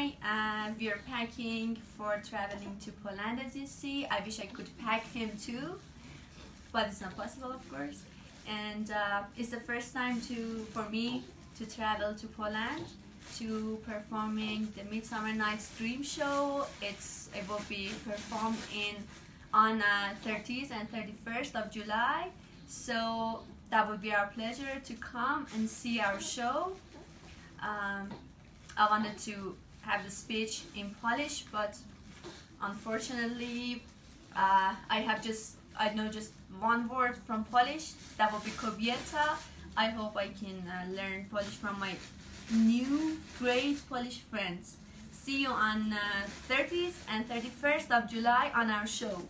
July and we are packing for traveling to Poland as you see. I wish I could pack him too, but it's not possible of course. And uh, it's the first time to for me to travel to Poland to performing the Midsummer Night's Dream Show. It's it will be performed in on uh, 30th and 31st of July. So that would be our pleasure to come and see our show. Um, I wanted to have the speech in Polish, but unfortunately, uh, I have just I know just one word from Polish. That will be kobieta. I hope I can uh, learn Polish from my new great Polish friends. See you on uh, 30th and 31st of July on our show.